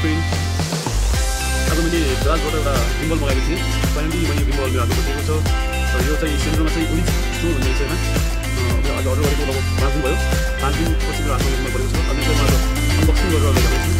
print आज मैले ब्राजबाट एउटा बिम्बल मगाएको थिएँ फाइनली मैले यो मेरो हातमा छ र यो चाहिँ सेन्टरमा चाहिँ उलिस टू भन्ने विषयमा आज अर्डर गरेको लगभग पाँच दिन भयो पाँच दिन पछि मेरो हातमा लेख्नु परेको छ अनि चाहिँ मलाई अनबक्सिङ गरेर छु